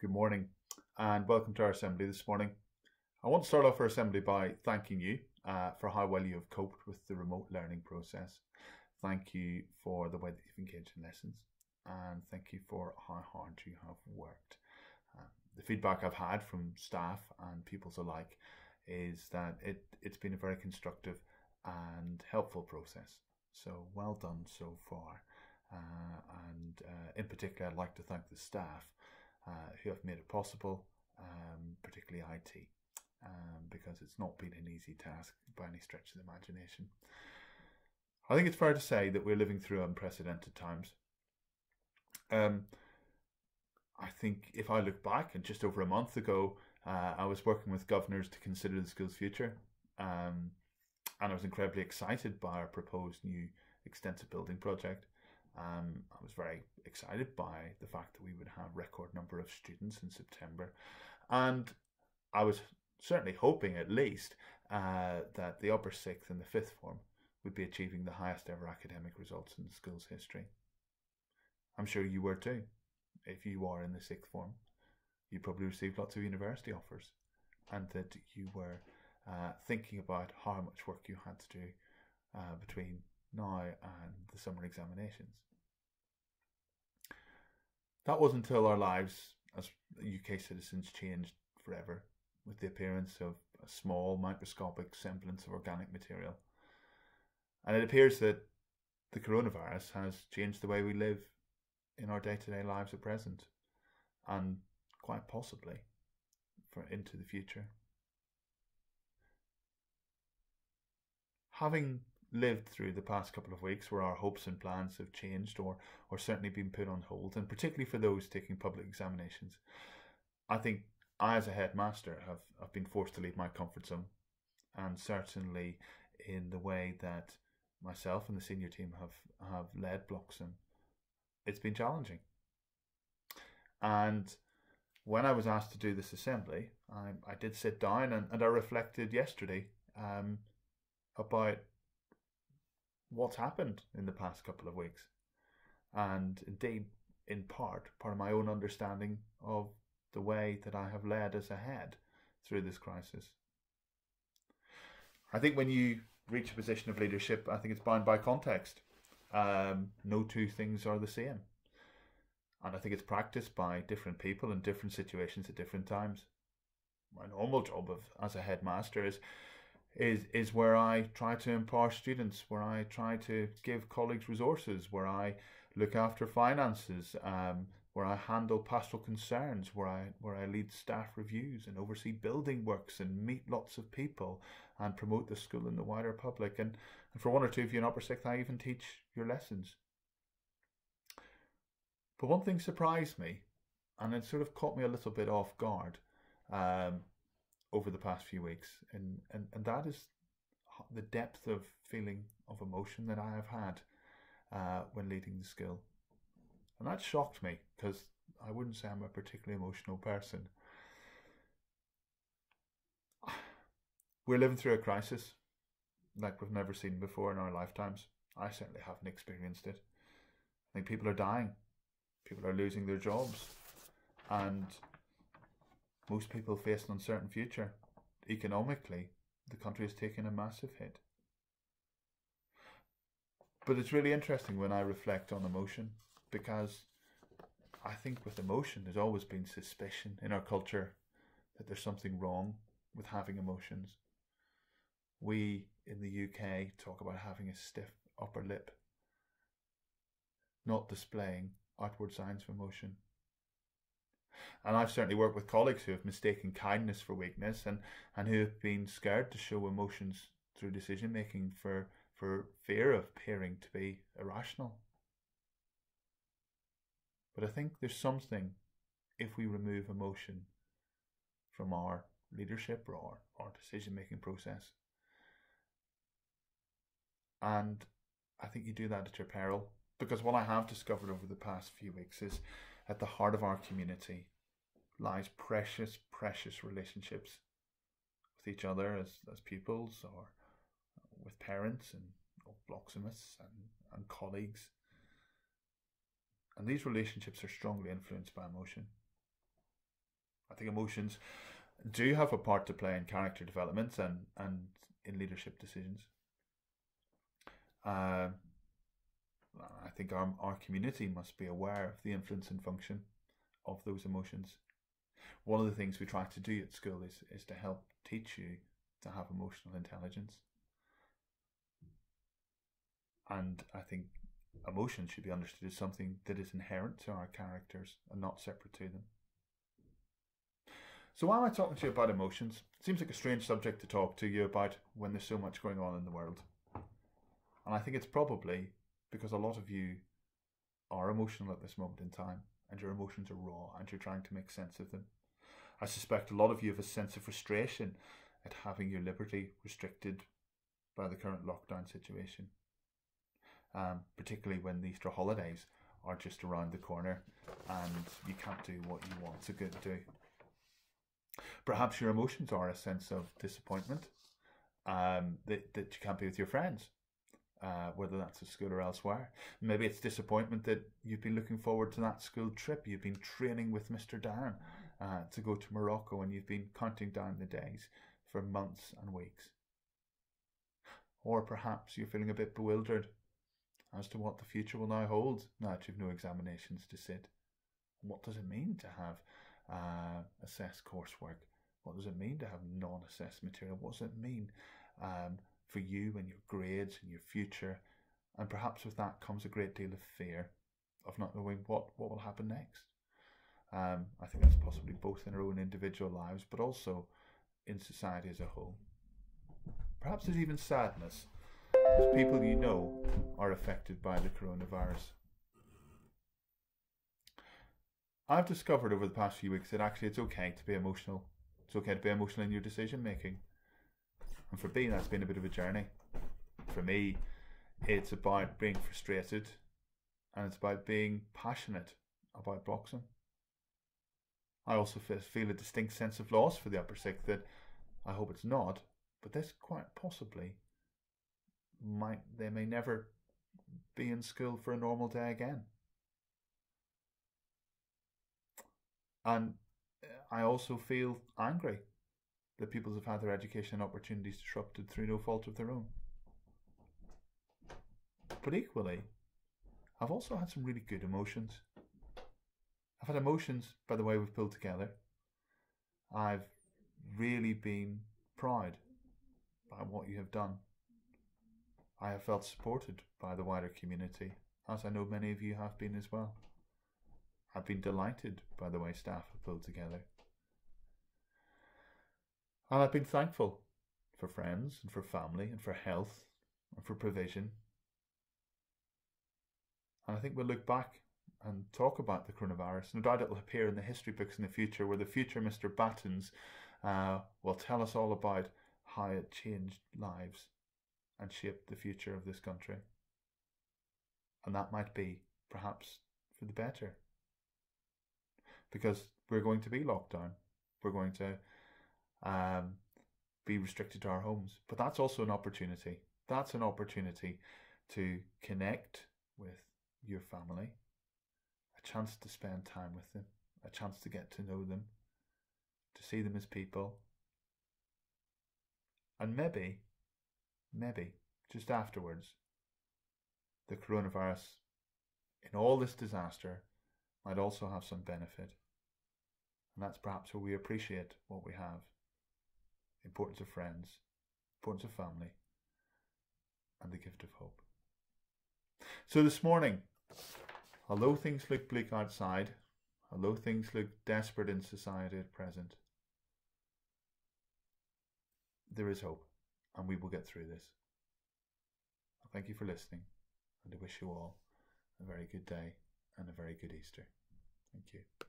Good morning and welcome to our assembly this morning. I want to start off our assembly by thanking you uh, for how well you have coped with the remote learning process. Thank you for the way that you've engaged in lessons and thank you for how hard you have worked. Uh, the feedback I've had from staff and pupils alike is that it, it's been a very constructive and helpful process. So well done so far. Uh, and uh, in particular, I'd like to thank the staff uh, who have made it possible, um, particularly IT, um, because it's not been an easy task by any stretch of the imagination. I think it's fair to say that we're living through unprecedented times. Um, I think if I look back, and just over a month ago, uh, I was working with governors to consider the school's future. Um, and I was incredibly excited by our proposed new extensive building project. Um, I was very excited by the fact that we would have record number of students in September, and I was certainly hoping at least uh, that the upper sixth and the fifth form would be achieving the highest ever academic results in the school's history. I'm sure you were too. If you are in the sixth form, you probably received lots of university offers, and that you were uh, thinking about how much work you had to do uh, between now and the summer examinations. That wasn't until our lives as UK citizens changed forever with the appearance of a small microscopic semblance of organic material. And it appears that the coronavirus has changed the way we live in our day to day lives at present, and quite possibly for into the future. Having lived through the past couple of weeks where our hopes and plans have changed or, or certainly been put on hold, and particularly for those taking public examinations, I think I, as a headmaster, have, have been forced to leave my comfort zone, and certainly in the way that myself and the senior team have, have led Bloxham, it's been challenging. And when I was asked to do this assembly, I, I did sit down and, and I reflected yesterday um, about what's happened in the past couple of weeks. And indeed, in part, part of my own understanding of the way that I have led us ahead through this crisis. I think when you reach a position of leadership, I think it's bound by context. Um, no two things are the same. And I think it's practiced by different people in different situations at different times. My normal job of as a headmaster is is is where I try to empower students, where I try to give colleagues resources, where I look after finances, um, where I handle pastoral concerns, where I where I lead staff reviews and oversee building works and meet lots of people and promote the school in the wider public. And, and for one or two of you in upper sixth, I even teach your lessons. But one thing surprised me, and it sort of caught me a little bit off guard. Um, over the past few weeks, and and and that is the depth of feeling of emotion that I have had uh, when leading the school, and that shocked me because I wouldn't say I'm a particularly emotional person. We're living through a crisis like we've never seen before in our lifetimes. I certainly haven't experienced it. I think people are dying, people are losing their jobs, and most people face an uncertain future. Economically, the country has taken a massive hit. But it's really interesting when I reflect on emotion because I think with emotion, there's always been suspicion in our culture that there's something wrong with having emotions. We in the UK talk about having a stiff upper lip, not displaying outward signs of emotion. And I've certainly worked with colleagues who have mistaken kindness for weakness and, and who have been scared to show emotions through decision making for, for fear of appearing to be irrational. But I think there's something if we remove emotion from our leadership or our, our decision making process. And I think you do that at your peril. Because what I have discovered over the past few weeks is at the heart of our community lies precious, precious relationships with each other as, as pupils or with parents and Bloxhamists and, and colleagues. And these relationships are strongly influenced by emotion. I think emotions do have a part to play in character development and, and in leadership decisions. Uh, Uh, I think our, our community must be aware of the influence and function of those emotions. One of the things we try to do at school is, is to help teach you to have emotional intelligence. And I think emotions should be understood as something that is inherent to our characters and not separate to them. So, why am I talking to you about emotions? It seems like a strange subject to talk to you about when there's so much going on in the world. And I think it's probably because a lot of you are emotional at this moment in time and your emotions are raw and you're trying to make sense of them. I suspect a lot of you have a sense of frustration at having your liberty restricted by the current lockdown situation um, particularly when the Easter holidays are just around the corner and you can't do what you want to do. Perhaps your emotions are a sense of disappointment um, that, that you can't be with your friends, uh, whether that's at school or elsewhere. Maybe it's disappointment that you've been looking forward to that school trip. You've been training with Mr. Dan uh, to go to Morocco and you've been counting down the days for months and weeks. Or perhaps you're feeling a bit bewildered as to what the future will now hold now that you've no examinations to sit. What does it mean to have uh, assessed coursework? What does it mean to have non assessed material? What does it mean um, for you and your grades and your future? And perhaps with that comes a great deal of fear of not knowing what, what will happen next. Um, I think that's possibly both in our own individual lives, but also in society as a whole. Perhaps there's even sadness as people you know are affected by the coronavirus. I've discovered over the past few weeks that actually it's okay to be emotional. It's okay to be emotional in your decision making. And for me, that's been a bit of a journey. For me, it's about being frustrated and it's about being passionate about Bloxham. I also feel a distinct sense of loss for the upper sixth that I hope it's not, but this quite possibly might they may never be in school for a normal day again. And uh, I also feel angry that people have had their education and opportunities disrupted through no fault of their own. But equally, I've also had some really good emotions. I've had emotions by the way we've pulled together. I've really been proud by what you have done. I have felt supported by the wider community, as I know many of you have been as well. I've been delighted by the way staff have pulled together. And I've been thankful for friends and for family and for health and for provision. And I think we'll look back and talk about the coronavirus. No doubt it'll appear in the history books in the future where the future Mr. Battens uh, will tell us all about how it changed lives and shaped the future of this country. And that might be perhaps for the better. Because we're going to be locked down. We're going to um, be restricted to our homes. But that's also an opportunity. That's an opportunity to connect with your family, a chance to spend time with them, a chance to get to know them, to see them as people. And maybe maybe just afterwards, the coronavirus, in all this disaster, might also have some benefit. And that's perhaps where we appreciate what we have importance of friends, importance of family, and the gift of hope. So this morning, although things look bleak outside, although things look desperate in society at present, there is hope and we will get through this. Thank you for listening, and I wish you all a very good day and a very good Easter. Thank you.